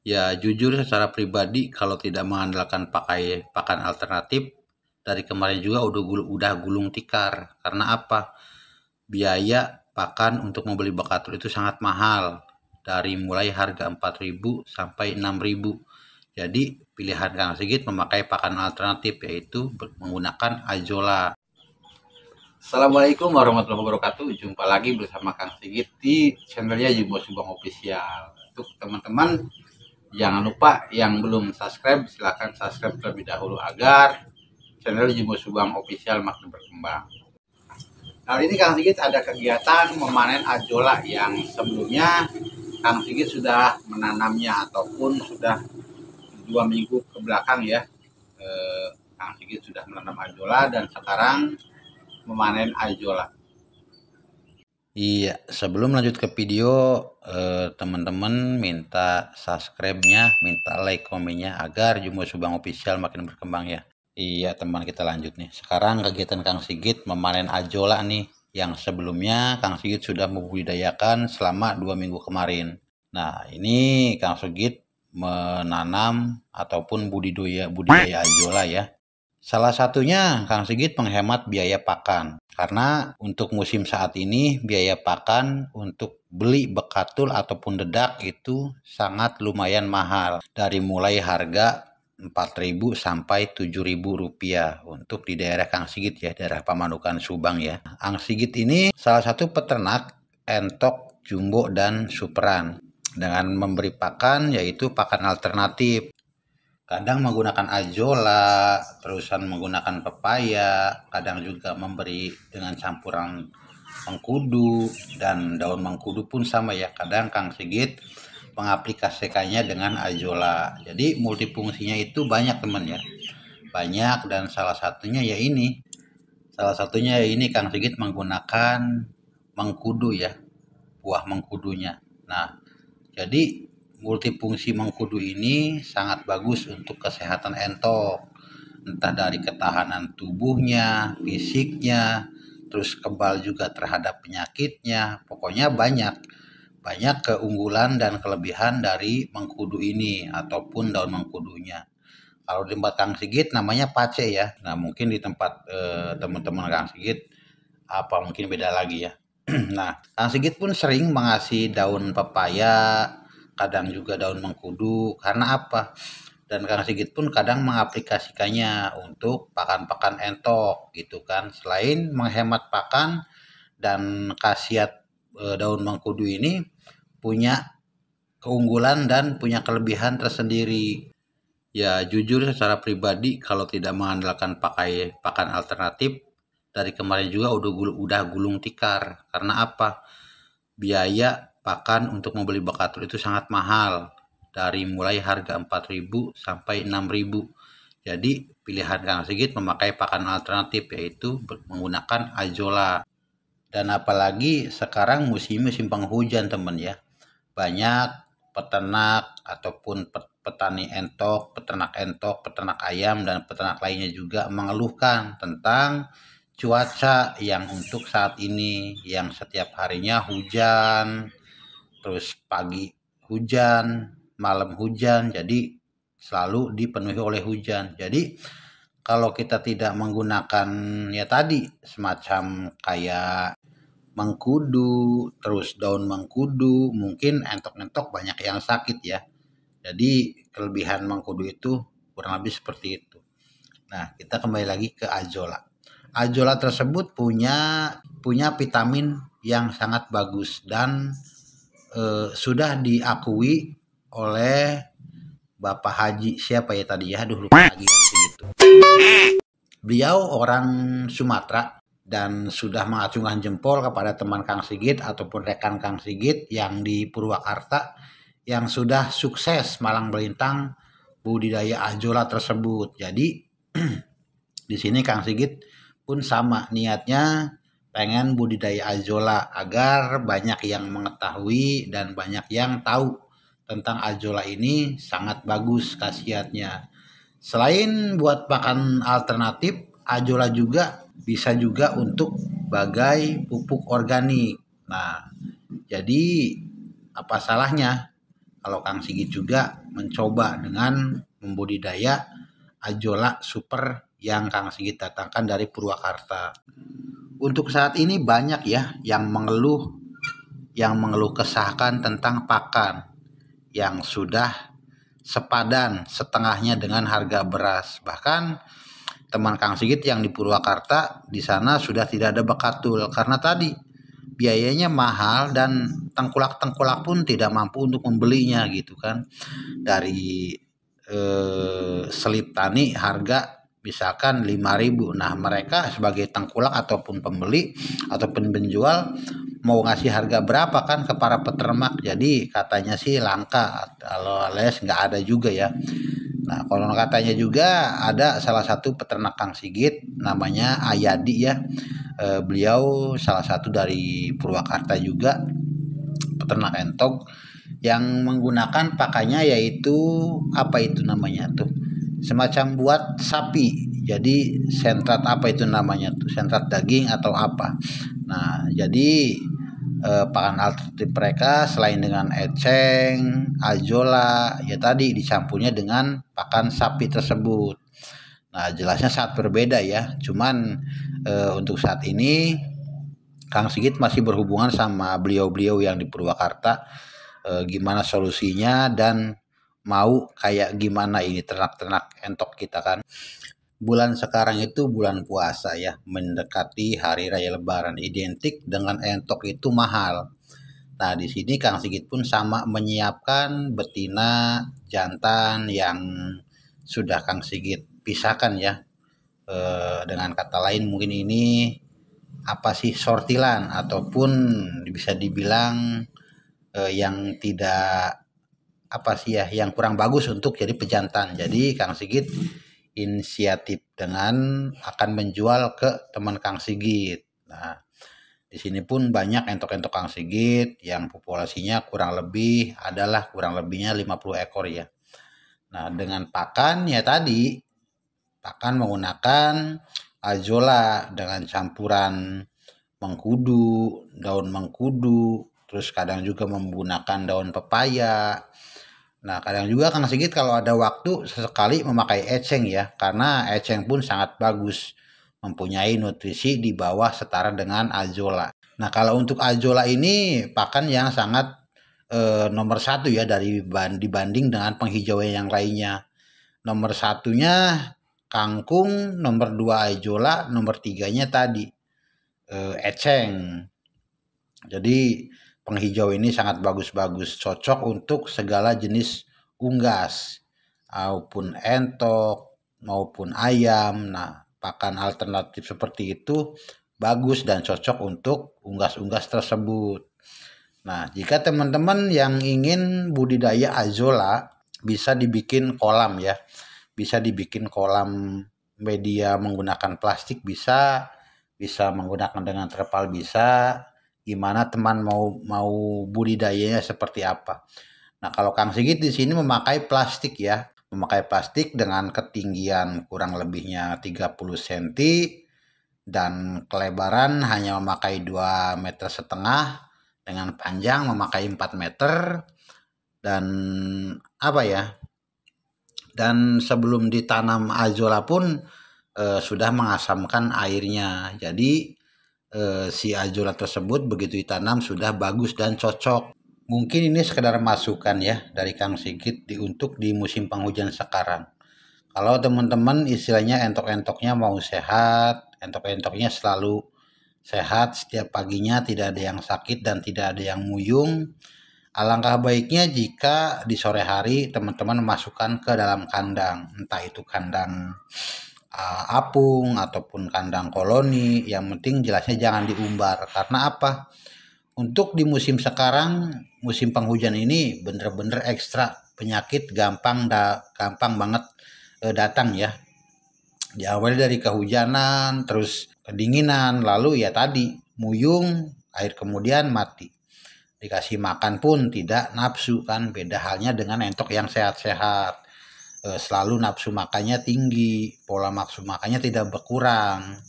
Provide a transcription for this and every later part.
Ya jujur secara pribadi kalau tidak mengandalkan pakai pakan alternatif dari kemarin juga udah gulung, udah gulung tikar. Karena apa? Biaya pakan untuk membeli bakatul itu sangat mahal. Dari mulai harga 4.000 sampai 6.000. Jadi pilihan Kang Sigit memakai pakan alternatif yaitu menggunakan ajola. Assalamualaikum warahmatullahi wabarakatuh. Jumpa lagi bersama Kang Sigit di channelnya Jumbo Subang Official. Untuk teman-teman Jangan lupa yang belum subscribe silahkan subscribe terlebih dahulu agar channel Jumbo Subang Official makin berkembang. Kali ini Kang Sigit ada kegiatan memanen ajola yang sebelumnya Kang Sigit sudah menanamnya ataupun sudah dua minggu ke belakang ya. Eh, Kang Sigit sudah menanam ajola dan sekarang memanen ajola. Iya, sebelum lanjut ke video, eh, teman-teman minta subscribe-nya, minta like komennya agar Jumbo Subang Official makin berkembang ya. Iya teman kita lanjut nih. Sekarang kegiatan Kang Sigit memanen ajola nih yang sebelumnya Kang Sigit sudah membudidayakan selama dua minggu kemarin. Nah ini Kang Sigit menanam ataupun budidaya budidaya ajola ya. Salah satunya Kang Sigit menghemat biaya pakan. Karena untuk musim saat ini biaya pakan untuk beli bekatul ataupun dedak itu sangat lumayan mahal. Dari mulai harga 4.000 sampai 7.000 rupiah untuk di daerah Kang Sigit ya, daerah Pamanukan Subang ya. Kang Sigit ini salah satu peternak entok, jumbo, dan superan dengan memberi pakan yaitu pakan alternatif kadang menggunakan ajola, terusan menggunakan pepaya, kadang juga memberi dengan campuran mengkudu dan daun mengkudu pun sama ya. Kadang Kang Sigit mengaplikasikannya dengan ajola. Jadi multifungsinya itu banyak teman ya. Banyak dan salah satunya ya ini. Salah satunya ya ini Kang Sigit menggunakan mengkudu ya. Buah mengkudunya. Nah, jadi multifungsi mengkudu ini sangat bagus untuk kesehatan entok entah dari ketahanan tubuhnya, fisiknya, terus kebal juga terhadap penyakitnya. Pokoknya banyak banyak keunggulan dan kelebihan dari mengkudu ini ataupun daun mengkudunya. Kalau di tempat Kang Sigit namanya pace ya. Nah, mungkin di tempat eh, teman-teman Kang Sigit apa mungkin beda lagi ya. nah, Kang Sigit pun sering mengasih daun pepaya kadang juga daun mengkudu karena apa? Dan Kang Sigit pun kadang mengaplikasikannya untuk pakan-pakan entok gitu kan. Selain menghemat pakan dan khasiat e, daun mengkudu ini punya keunggulan dan punya kelebihan tersendiri. Ya jujur secara pribadi kalau tidak mengandalkan pakai pakan alternatif dari kemarin juga udah gulung, udah gulung tikar. Karena apa? Biaya pakan untuk membeli bakatul itu sangat mahal. Dari mulai harga 4.000 sampai 6.000 jadi pilihan Kang Sigit memakai pakan alternatif yaitu menggunakan ajola. Dan apalagi sekarang musim musim penghujan teman ya. Banyak peternak ataupun petani entok, peternak entok, peternak ayam dan peternak lainnya juga mengeluhkan tentang cuaca yang untuk saat ini yang setiap harinya hujan terus pagi hujan, malam hujan, jadi selalu dipenuhi oleh hujan. Jadi kalau kita tidak menggunakan ya tadi semacam kayak mengkudu, terus daun mengkudu, mungkin entok-entok banyak yang sakit ya. Jadi kelebihan mengkudu itu kurang lebih seperti itu. Nah, kita kembali lagi ke ajola. Ajola tersebut punya punya vitamin yang sangat bagus dan eh, sudah diakui oleh Bapak Haji siapa ya tadi ya aduh lupa lagi segitu beliau orang Sumatera dan sudah mengacungkan jempol kepada teman Kang Sigit ataupun rekan Kang Sigit yang di Purwakarta yang sudah sukses malang melintang budidaya ajola tersebut. Jadi di sini Kang Sigit pun sama niatnya pengen budidaya ajola agar banyak yang mengetahui dan banyak yang tahu tentang ajola ini sangat bagus khasiatnya. Selain buat pakan alternatif, ajola juga bisa juga untuk bagai pupuk organik. Nah, jadi apa salahnya kalau Kang Sigit juga mencoba dengan membudidaya ajola super yang Kang Sigit datangkan dari Purwakarta. Untuk saat ini banyak ya yang mengeluh yang mengeluh kesahkan tentang pakan yang sudah sepadan setengahnya dengan harga beras. Bahkan teman Kang Sigit yang di Purwakarta di sana sudah tidak ada bekatul karena tadi biayanya mahal dan tengkulak-tengkulak pun tidak mampu untuk membelinya gitu kan dari eh, selip tani harga misalkan 5000 nah mereka sebagai tengkulak ataupun pembeli ataupun penjual mau ngasih harga berapa kan ke para peternak. Jadi katanya sih langka. Kalau alias nggak ada juga ya. Nah, konon katanya juga ada salah satu peternak Kang Sigit namanya Ayadi ya. E, beliau salah satu dari Purwakarta juga peternak entok yang menggunakan pakannya yaitu apa itu namanya tuh semacam buat sapi jadi sentrat apa itu namanya tuh sentrat daging atau apa nah jadi eh, pakan alternatif mereka selain dengan eceng, ajola, ya tadi dicampurnya dengan pakan sapi tersebut. Nah, jelasnya sangat berbeda ya. Cuman eh, untuk saat ini Kang Sigit masih berhubungan sama beliau-beliau yang di Purwakarta eh, gimana solusinya dan mau kayak gimana ini ternak-ternak entok kita kan bulan sekarang itu bulan puasa ya, mendekati hari raya lebaran identik dengan entok itu mahal. Nah, di sini Kang Sigit pun sama menyiapkan betina jantan yang sudah Kang Sigit pisahkan ya. E, dengan kata lain mungkin ini apa sih sortilan ataupun bisa dibilang e, yang tidak apa sih ya yang kurang bagus untuk jadi pejantan. Jadi Kang Sigit inisiatif dengan akan menjual ke teman Kang Sigit. Nah, di sini pun banyak entok-entok Kang Sigit yang populasinya kurang lebih adalah kurang lebihnya 50 ekor ya. Nah, dengan pakan ya tadi pakan menggunakan ajola dengan campuran mengkudu, daun mengkudu, terus kadang juga menggunakan daun pepaya, Nah, kadang juga Kang Sigit kalau ada waktu sesekali memakai eceng ya, karena eceng pun sangat bagus, mempunyai nutrisi di bawah setara dengan azola. Nah, kalau untuk azola ini pakan yang sangat eh, nomor satu ya dari dibanding dengan penghijauan yang lainnya. Nomor satunya kangkung, nomor dua azola, nomor tiganya tadi eh, eceng. Jadi penghijau ini sangat bagus-bagus, cocok untuk segala jenis unggas maupun entok maupun ayam. Nah, pakan alternatif seperti itu bagus dan cocok untuk unggas-unggas tersebut. Nah, jika teman-teman yang ingin budidaya azola bisa dibikin kolam ya. Bisa dibikin kolam media menggunakan plastik bisa, bisa menggunakan dengan terpal bisa, gimana teman mau mau budidayanya seperti apa. Nah, kalau Kang Sigit di sini memakai plastik ya, memakai plastik dengan ketinggian kurang lebihnya 30 cm dan kelebaran hanya memakai 2 meter setengah dengan panjang memakai 4 meter. Dan apa ya dan sebelum ditanam azola pun eh, sudah mengasamkan airnya. Jadi eh, si ajola tersebut begitu ditanam sudah bagus dan cocok. Mungkin ini sekedar masukan ya dari Kang Sigit di, untuk di musim penghujan sekarang. Kalau teman-teman istilahnya entok-entoknya mau sehat, entok-entoknya selalu sehat setiap paginya tidak ada yang sakit dan tidak ada yang muyung. Alangkah baiknya jika di sore hari teman-teman masukkan ke dalam kandang, entah itu kandang uh, apung ataupun kandang koloni yang penting jelasnya jangan diumbar. Karena apa? Untuk di musim sekarang musim penghujan ini bener-bener ekstra penyakit gampang da, gampang banget uh, datang ya. Diawali dari kehujanan terus kedinginan lalu ya tadi muyung air kemudian mati. Dikasih makan pun tidak nafsu kan beda halnya dengan entok yang sehat-sehat. Eh, selalu nafsu makannya tinggi, pola nafsu makannya tidak berkurang.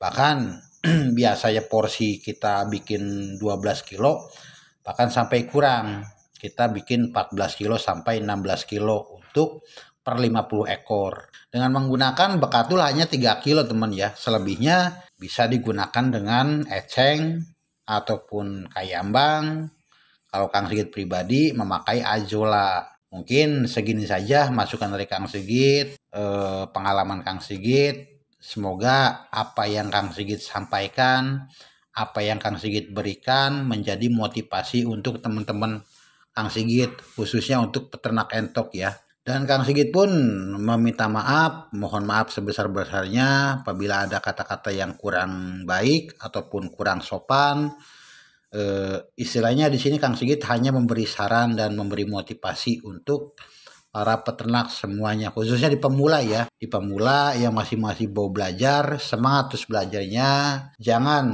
Bahkan biasanya porsi kita bikin 12 kilo, bahkan sampai kurang. kita bikin 14 kilo sampai 16 kilo untuk per 50 ekor. Dengan menggunakan bekatul hanya 3 kilo teman ya. Selebihnya bisa digunakan dengan eceng ataupun kayambang. Kalau Kang Sigit pribadi memakai ajola. Mungkin segini saja masukan dari Kang Sigit, eh, pengalaman Kang Sigit. Semoga apa yang Kang Sigit sampaikan, apa yang Kang Sigit berikan menjadi motivasi untuk teman-teman Kang Sigit, khususnya untuk peternak entok ya. Dan Kang Sigit pun meminta maaf, mohon maaf sebesar-besarnya apabila ada kata-kata yang kurang baik ataupun kurang sopan. E, istilahnya di sini Kang Sigit hanya memberi saran dan memberi motivasi untuk para peternak semuanya, khususnya di pemula ya. Di pemula yang masih-masih mau belajar, semangat terus belajarnya. Jangan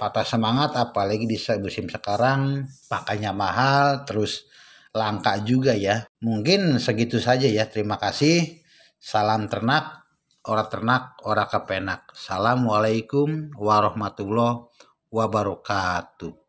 patah semangat apalagi di musim sekarang pakainya mahal terus langka juga ya. Mungkin segitu saja ya. Terima kasih. Salam ternak, ora ternak, ora kepenak. Assalamualaikum warahmatullahi wabarakatuh.